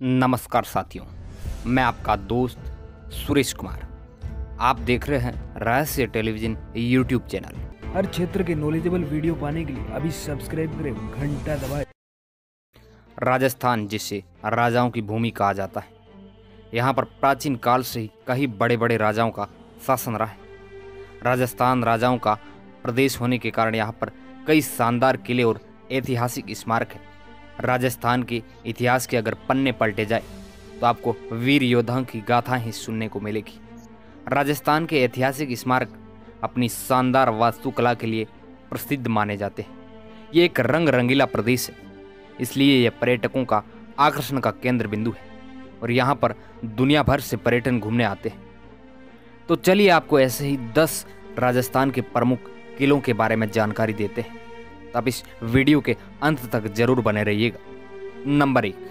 नमस्कार साथियों मैं आपका दोस्त सुरेश कुमार। आप देख रहे हैं रहस्य टेलीविज़न यूट्यूब चैनल। हर क्षेत्र के नॉलेजेबल वीडियो पाने के लिए अभी सब्सक्राइब करें घंटा दबाएँ। राजस्थान जिसे राजाओं की भूमि कहा जाता है यहाँ पर प्राचीन काल से ही कई बड़े बड़े राजाओं का शासन रहा है। राजस्थान राजाओं का प्रदेश होने के कारण यहाँ पर कई शानदार किले और ऐतिहासिक स्मारक हैं। राजस्थान के इतिहास के अगर पन्ने पलटे जाए तो आपको वीर योद्धाओं की गाथाएँ ही सुनने को मिलेगी। राजस्थान के ऐतिहासिक स्मारक अपनी शानदार वास्तुकला के लिए प्रसिद्ध माने जाते हैं। ये एक रंग रंगीला प्रदेश है, इसलिए यह पर्यटकों का आकर्षण का केंद्र बिंदु है और यहाँ पर दुनिया भर से पर्यटन घूमने आते हैं। तो चलिए आपको ऐसे ही दस राजस्थान के प्रमुख किलों के बारे में जानकारी देते हैं। तब इस वीडियो के अंत तक ज़रूर बने रहिएगा। नंबर एक,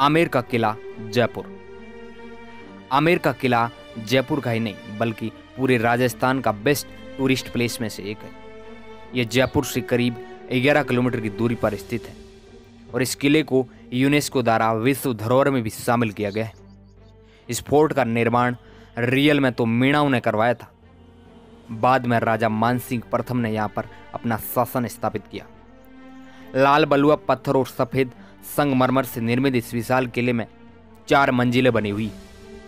आमेर का किला जयपुर। आमेर का किला जयपुर का ही नहीं, बल्कि पूरे राजस्थान का बेस्ट टूरिस्ट प्लेस में से एक है। यह जयपुर से करीब 11 किलोमीटर की दूरी पर स्थित है और इस किले को यूनेस्को द्वारा विश्व धरोहर में भी शामिल किया गया है। इस फोर्ट का निर्माण रियल में तो मीणाओं ने करवाया था बाद में राजा मानसिंह प्रथम ने यहाँ पर अपना शासन स्थापित किया। लाल बलुआ पत्थर और सफ़ेद संगमरमर से निर्मित इस विशाल किले में चार मंजिलें बनी हुई।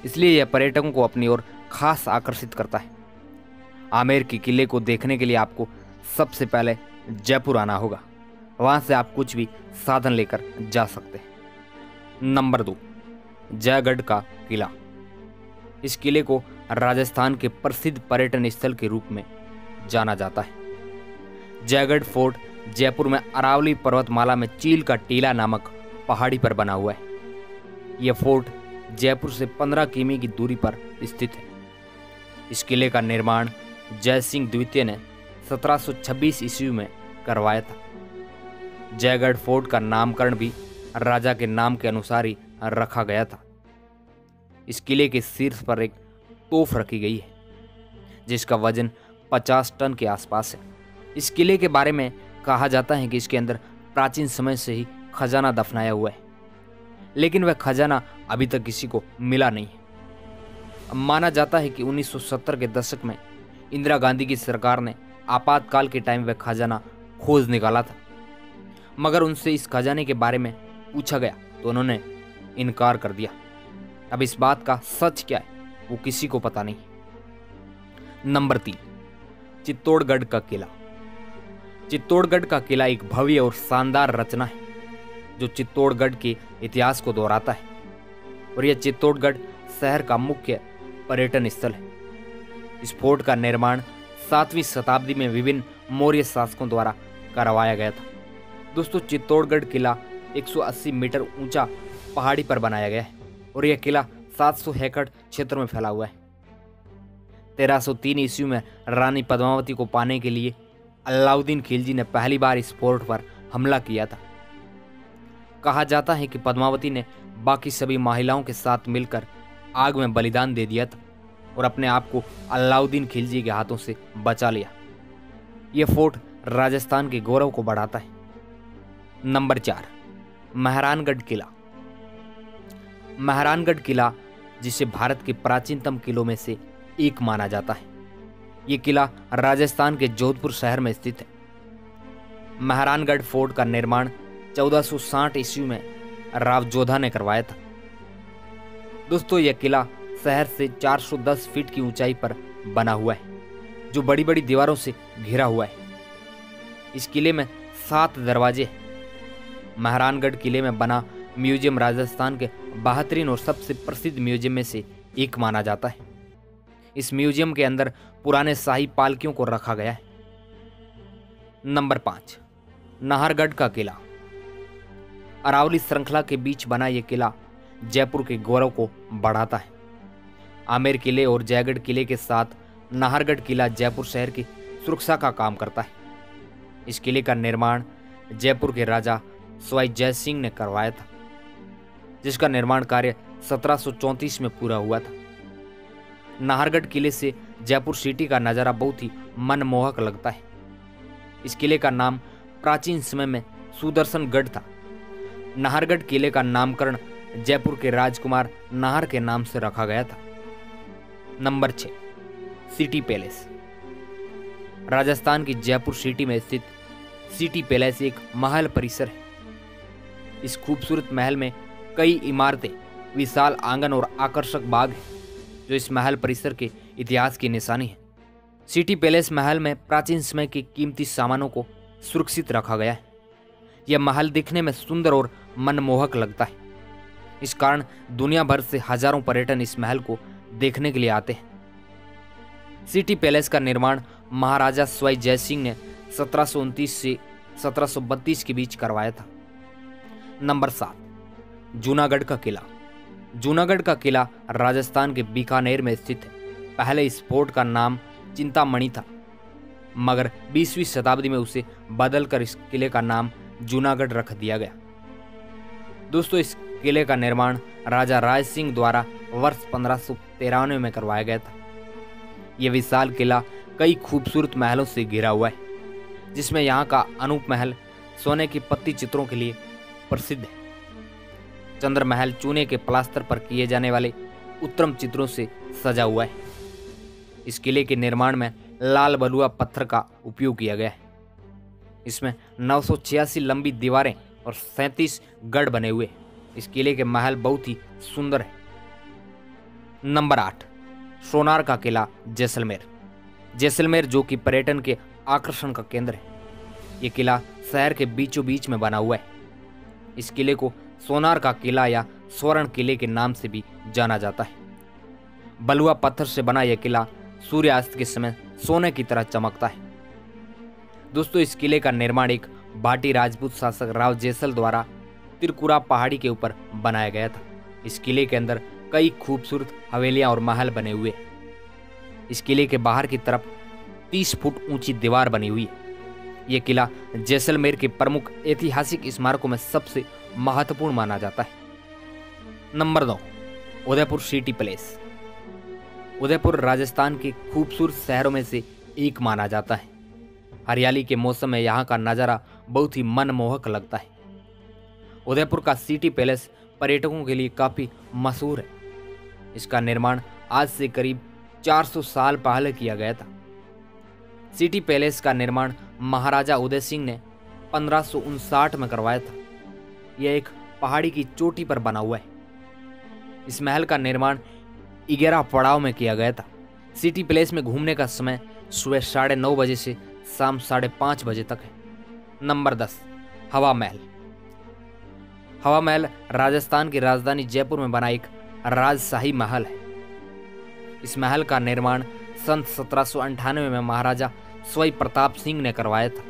इसलिए यह पर्यटकों को अपनी ओर खास आकर्षित करता है। आमेर के किले को देखने के लिए आपको सबसे पहले जयपुर आना होगा। वहाँ से आप कुछ भी साधन लेकर जा सकते हैं। नंबर दो, जयगढ़ का किला। इस किले को राजस्थान के प्रसिद्ध पर्यटन स्थल के रूप में जाना जाता है। जयगढ़ फोर्ट, जयपुर में अरावली पर्वतमाला में चील का टीला नामक पहाड़ी पर बना हुआ है। यह फोर्ट जयपुर से 15 किमी की दूरी पर स्थित है। इस किले का निर्माण जय सिंह द्वितीय ने 1726 ईस्वी में करवाया था। जयगढ़ फोर्ट का नामकरण भी राजा के नाम के अनुसार ही रखा गया था। इस किले के शीर्ष पर एक तोफ रखी गई है, जिसका वज़न 50 टन के आसपास है। इस किले के बारे में कहा जाता है कि इसके अंदर प्राचीन समय से ही खजाना दफनाया हुआ है, लेकिन वह खजाना अभी तक किसी को मिला नहीं है। माना जाता है कि 1970 के दशक में इंदिरा गांधी की सरकार ने आपातकाल के टाइम वह खजाना खोज निकाला था। मगर उनसे इस खजाने के बारे में पूछा गया तो उन्होंने इनकार कर दिया। अब इस बात का सच क्या है? वो किसी को पता नहीं। नंबर तीन, चित्तौड़गढ़ का किला। चित्तौड़गढ़ का किला एक भव्य और शानदार रचना है, जो चित्तौड़गढ़ के इतिहास को दोहराता है। और यह चित्तौड़गढ़ शहर का मुख्य पर्यटन स्थल है। इस फोर्ट का निर्माण सातवीं शताब्दी में विभिन्न मौर्य शासकों द्वारा करवाया गया था। दोस्तों, चित्तौड़गढ़ किला 180 मीटर ऊँचा पहाड़ी पर बनाया गया है और यह किला 700 एकड़ क्षेत्र में फैला हुआ है। 1303 ईस्वी में रानी पद्मावती को पाने के लिए अलाउद्दीन खिलजी ने पहली बार इस फोर्ट पर हमला किया था। कहा जाता है कि पद्मावती ने बाकी सभी महिलाओं के साथ मिलकर आग में बलिदान दे दिया था और अपने आप को अलाउद्दीन खिलजी के हाथों से बचा लिया। यह फोर्ट राजस्थान के गौरव को बढ़ाता है। नंबर चार, महरानगढ़ किला। महरानगढ़ किला जिसे भारत के प्राचीनतम किलों में से एक माना जाता है। ये किला राजस्थान के जोधपुर शहर में स्थित है। महरानगढ़ फोर्ट का निर्माण 1460 ईस्वी में राव जोधा ने करवाया था। दोस्तों, यह किला शहर से 410 फीट की ऊंचाई पर बना हुआ है, जो बड़ी बड़ी दीवारों से घिरा हुआ है। इस किले में सात दरवाजे हैं। महरानगढ़ किले में बना म्यूज़ियम राजस्थान के बेहतरीन और सबसे प्रसिद्ध म्यूज़ियम में से एक माना जाता है। इस म्यूज़ियम के अंदर पुराने शाही पालकियों को रखा गया है। नंबर पाँच, नाहरगढ़ का किला। अरावली श्रृंखला के बीच बना यह किला जयपुर के गौरव को बढ़ाता है। आमेर किले और जयगढ़ किले के साथ नाहरगढ़ किला जयपुर शहर की सुरक्षा का काम करता है। इस किले का निर्माण जयपुर के राजा स्वाई जय सिंह ने करवाया था। जिसका निर्माण कार्य 1734 में पूरा हुआ था। नाहरगढ़ किले से जयपुर सिटी का नज़ारा बहुत ही मनमोहक लगता है। इस किले का नाम प्राचीन समय में सुदर्शन गढ़ था। नाहरगढ़ किले का नामकरण जयपुर के राजकुमार नाहर के नाम से रखा गया था। नंबर छ सिटी पैलेस। राजस्थान की जयपुर सिटी में स्थित सिटी पैलेस एक महल परिसर है। इस खूबसूरत महल में कई इमारतें, विशाल आँगन और आकर्षक बाग है, जो इस महल परिसर के इतिहास की निशानी है। सिटी पैलेस महल में प्राचीन समय के कीमती सामानों को सुरक्षित रखा गया है। यह महल दिखने में सुंदर और मनमोहक लगता है। इस कारण दुनिया भर से हज़ारों पर्यटन इस महल को देखने के लिए आते हैं। सिटी पैलेस का निर्माण महाराजा स्वय जय सिंह ने सत्रह से सत्रह सौ बत्तीस के बीच करवाया था। नंबर सात। जूनागढ़ का किला। जूनागढ़ का किला राजस्थान के बीकानेर में स्थित है। पहले इस फोर्ट का नाम चिंतामणि था, मगर 20वीं शताब्दी में उसे बदलकर इस किले का नाम जूनागढ़ रख दिया गया। दोस्तों, इस किले का निर्माण राजा राज सिंह द्वारा वर्ष पंद्रह में करवाया गया था। यह विशाल किला कई खूबसूरत महलों से घिरा हुआ है, जिसमें यहाँ का अनूप महल सोने की पत्ती चित्रों के लिए प्रसिद्ध है। चंद्र महल चूने के प्लास्टर पर किए जाने वाले उत्तम चित्रों से सजा हुआ है। इस किले के निर्माण में लाल बलुआ पत्थर का उपयोग किया गया है। इसमें नौ लंबी दीवारें और सैंतीस गढ़ बने हुए इस किले के महल बहुत ही सुंदर है। नंबर आठ, सोनार का किला जैसलमेर। जैसलमेर जो कि पर्यटन के आकर्षण का केंद्र है। ये किला शहर के बीचों बीच में बना हुआ है। इस किले को सोनार का किला या स्वर्ण किले के नाम से भी जाना जाता है। बलुआ पत्थर से बना यह किला सूर्यास्त के समय सोने की तरह चमकता है। दोस्तों, इस किले का निर्माण एक भाटी राजपूत शासक राव जैसल द्वारा तिरकुरा पहाड़ी के ऊपर बनाया गया था। इस किले के अंदर कई खूबसूरत हवेलियाँ और महल बने हुए इस किले के बाहर की तरफ़ 30 फुट ऊँची दीवार बनी हुई है। यह किला जैसलमेर के प्रमुख ऐतिहासिक स्मारकों में सबसे महत्वपूर्ण माना जाता है। नंबर नौ उदयपुर सिटी पैलेस। उदयपुर राजस्थान के खूबसूरत शहरों में से एक माना जाता है। हरियाली के मौसम में यहाँ का नज़ारा बहुत ही मनमोहक लगता है। उदयपुर का सिटी पैलेस पर्यटकों के लिए काफ़ी मशहूर है। इसका निर्माण आज से करीब 400 साल पहले किया गया था। सिटी पैलेस का निर्माण महाराजा उदय सिंह ने पंद्रह में करवाया था। यह एक पहाड़ी की चोटी पर बना हुआ है। इस महल का निर्माण ग्यारह पड़ाव में किया गया था। सिटी प्लेस में घूमने का समय सुबह साढ़े नौ बजे से शाम साढ़े पाँच बजे तक है। नंबर दस, हवा महल। हवा महल राजस्थान की राजधानी जयपुर में बना एक राजशाही महल है। इस महल का निर्माण सन सत्रह में महाराजा स्वयं प्रताप सिंह ने करवाया था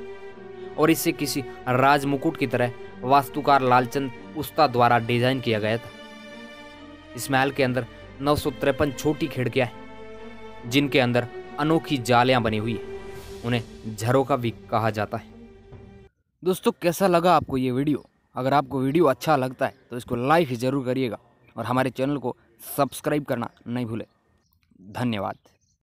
और इसे किसी राजमुकुट की तरह वास्तुकार लालचंद उस्ता द्वारा डिज़ाइन किया गया था। इस महल के अंदर नौ छोटी खिड़कियाँ हैं, जिनके अंदर अनोखी जालियाँ बनी हुई है। उन्हें झरोका भी कहा जाता है। दोस्तों, कैसा लगा आपको ये वीडियो? अगर आपको वीडियो अच्छा लगता है तो इसको लाइक ज़रूर करिएगा और हमारे चैनल को सब्सक्राइब करना नहीं भूलें। धन्यवाद।